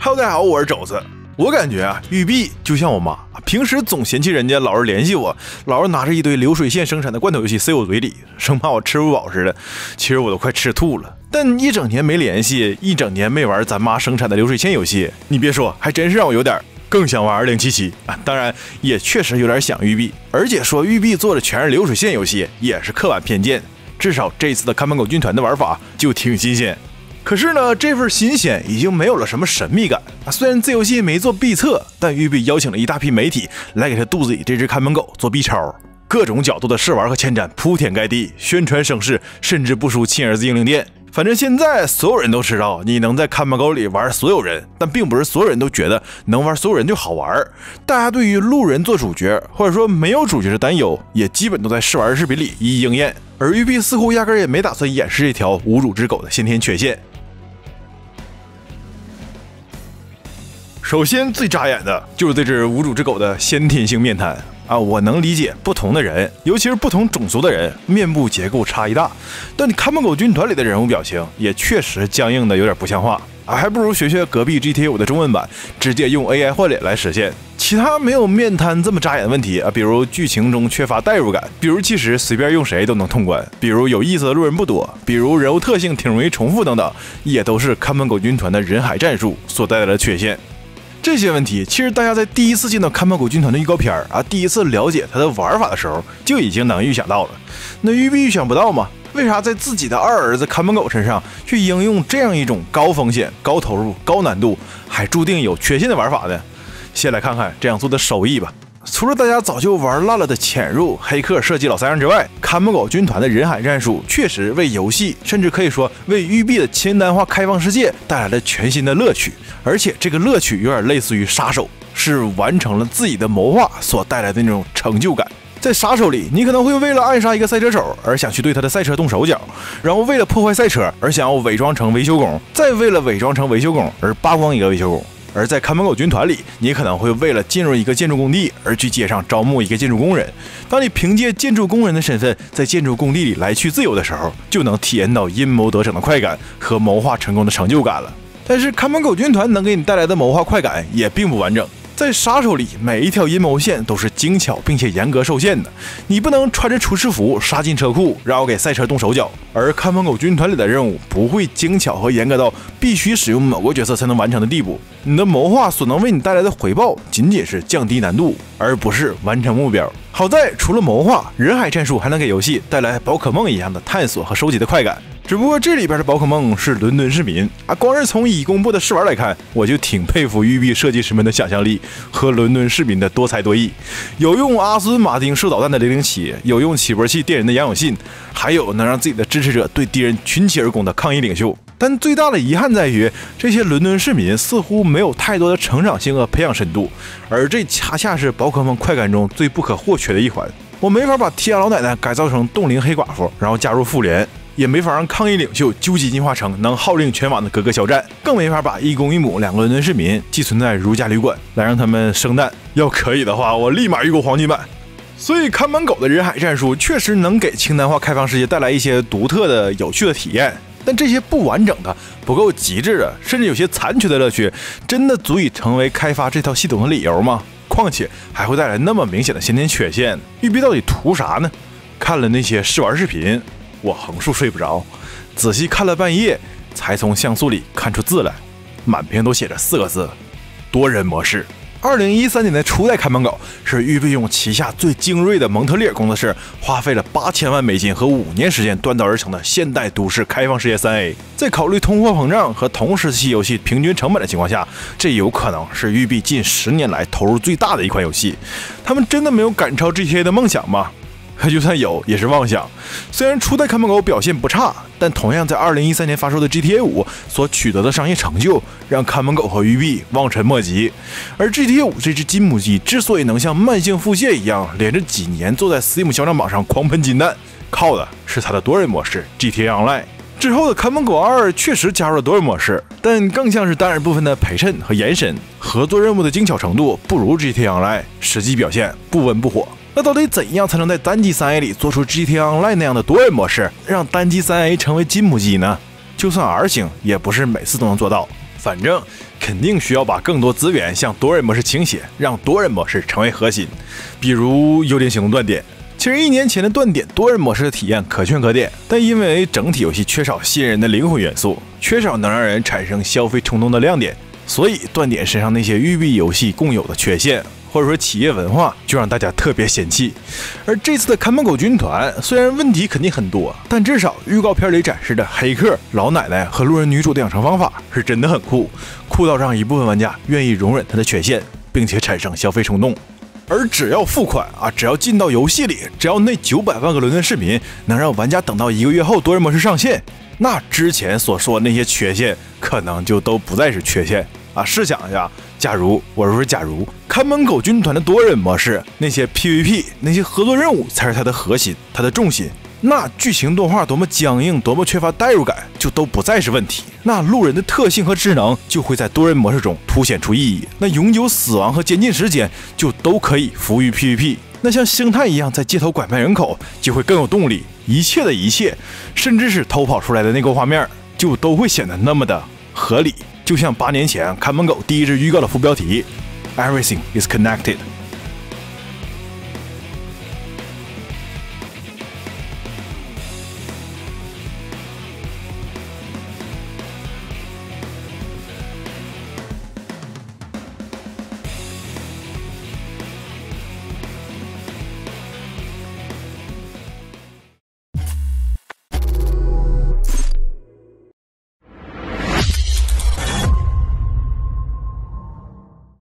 Hello，大家好，我是肘子。我感觉啊，玉碧就像我妈，平时总嫌弃人家老是联系我，老是拿着一堆流水线生产的罐头游戏塞我嘴里，生怕我吃不饱似的。其实我都快吃吐了。但一整年没联系，一整年没玩咱妈生产的流水线游戏，你别说，还真是让我有点更想玩二零七七啊。当然，也确实有点想玉碧。而且说玉碧做的全是流水线游戏，也是刻板偏见。至少这次的看门狗军团的玩法就挺新鲜。可是呢，这份新鲜已经没有了什么神秘感。虽然这游戏没做 B 测，但育碧邀请了一大批媒体来给他肚子里这只看门狗做 B 超，各种角度的试玩和前瞻铺天盖地，宣传声势甚至不输亲儿子英灵殿。反正现在所有人都知道，你能在看门狗里玩所有人，但并不是所有人都觉得能玩所有人就好玩。大家对于路人做主角，或者说没有主角的担忧，也基本都在试玩视频里一一应验。而育碧似乎压根也没打算掩饰这条无主之狗的先天缺陷。首先，最扎眼的就是这只无主之狗的先天性面瘫啊！我能理解不同的人，尤其是不同种族的人，面部结构差异大。但你看门狗军团里的人物表情也确实僵硬的有点不像话啊！还不如学学隔壁 GTA 五的中文版，直接用 AI 换脸来实现。其他没有面瘫这么扎眼的问题啊，比如剧情中缺乏代入感，比如其实随便用谁都能通关，比如有意思的路人不多，比如人物特性挺容易重复等等，也都是看门狗军团的人海战术所带来的缺陷。这些问题，其实大家在第一次见到看门狗军团的预告片啊，第一次了解它的玩法的时候，就已经能预想到了。那玉碧预想不到吗？为啥在自己的二儿子看门狗身上去应用这样一种高风险、高投入、高难度，还注定有缺陷的玩法呢？先来看看这样做的手艺吧。除了大家早就玩烂了的潜入、黑客、射击老三样之外，看门狗军团的人海战术确实为游戏，甚至可以说为育碧的清单化开放世界带来了全新的乐趣。而且这个乐趣有点类似于杀手，是完成了自己的谋划所带来的那种成就感。在杀手里，你可能会为了暗杀一个赛车手而想去对他的赛车动手脚，然后为了破坏赛车而想要伪装成维修工，再为了伪装成维修工而扒光一个维修工。而在看门狗军团里，你可能会为了进入一个建筑工地而去街上招募一个建筑工人。当你凭借建筑工人的身份在建筑工地里来去自由的时候，就能体验到阴谋得逞的快感和谋划成功的成就感了。但是看门狗军团能给你带来的谋划快感也并不完整。在杀手里，每一条阴谋线都是精巧并且严格受限的。你不能穿着厨师服杀进车库，然后给赛车动手脚。而看门狗军团里的任务不会精巧和严格到必须使用某个角色才能完成的地步。你的谋划所能为你带来的回报，仅仅是降低难度，而不是完成目标。好在，除了谋划，人海战术还能给游戏带来宝可梦一样的探索和收集的快感。只不过这里边的宝可梦是伦敦市民啊，光是从已公布的试玩来看，我就挺佩服育碧设计师们的想象力和伦敦市民的多才多艺。有用阿斯顿马丁射导弹的零零七，有用起搏器电人的杨永信，还有能让自己的支持者对敌人群起而攻的抗议领袖。但最大的遗憾在于，这些伦敦市民似乎没有太多的成长性和培养深度，而这恰恰是宝可梦快感中最不可或缺的一环。我没法把提亚老奶奶改造成冻龄黑寡妇，然后加入复联。也没法让抗议领袖究极进化成能号令全网的格格肖战，更没法把一公一母两个伦敦市民寄存在如家旅馆来让他们生蛋。要可以的话，我立马预购黄金版。所以看门狗的人海战术确实能给清单化开放世界带来一些独特的、有趣的体验，但这些不完整的、不够极致的，甚至有些残缺的乐趣，真的足以成为开发这套系统的理由吗？况且还会带来那么明显的先天缺陷，育碧到底图啥呢？看了那些试玩视频。我横竖睡不着，仔细看了半夜，才从像素里看出字来，满屏都写着四个字：多人模式。二零一三年的初代看门狗是育碧用旗下最精锐的蒙特利尔工作室花费了八千万美金和五年时间锻造而成的现代都市开放世界三 A。在考虑通货膨胀和同时期游戏平均成本的情况下，这有可能是育碧近十年来投入最大的一款游戏。他们真的没有赶超 GTA 的梦想吗？就算有，也是妄想。虽然初代看门狗表现不差，但同样在二零一三年发售的 GTA 五所取得的商业成就，让看门狗和育碧望尘莫及。而 GTA 五这只金母鸡之所以能像慢性腹泻一样，连着几年坐在 Steam 销量榜上狂喷金蛋，靠的是它的多人模式 GTA Online。之后的看门狗二确实加入了多人模式，但更像是单人部分的陪衬和延伸。合作任务的精巧程度不如 GTA Online，实际表现不温不火。那到底怎样才能在单机三 A 里做出 GTA Online 那样的多人模式，让单机三 A 成为金母鸡呢？就算 R 型，也不是每次都能做到。反正肯定需要把更多资源向多人模式倾斜，让多人模式成为核心。比如《幽灵行动：断点》，其实一年前的断点多人模式的体验可圈可点，但因为整体游戏缺少吸引人的灵魂元素，缺少能让人产生消费冲动的亮点，所以断点身上那些育碧游戏共有的缺陷。或者说企业文化就让大家特别嫌弃，而这次的看门狗军团虽然问题肯定很多，但至少预告片里展示的黑客、老奶奶和路人女主的养成方法是真的很酷，酷到让一部分玩家愿意容忍它的缺陷，并且产生消费冲动。而只要付款啊，只要进到游戏里，只要那九百万个伦敦市民能让玩家等到一个月后多人模式上线，那之前所说那些缺陷可能就都不再是缺陷啊！试想一下。假如我说假如看门狗军团的多人模式，那些 PVP 那些合作任务才是它的核心，它的重心。那剧情动画多么僵硬，多么缺乏代入感，就都不再是问题。那路人的特性和智能就会在多人模式中凸显出意义。那永久死亡和监禁时间就都可以服务于 PVP。那像星探一样在街头拐卖人口就会更有动力。一切的一切，甚至是偷跑出来的那个画面，就都会显得那么的合理。就像八年前看门狗第一支预告的副标题，Everything is connected。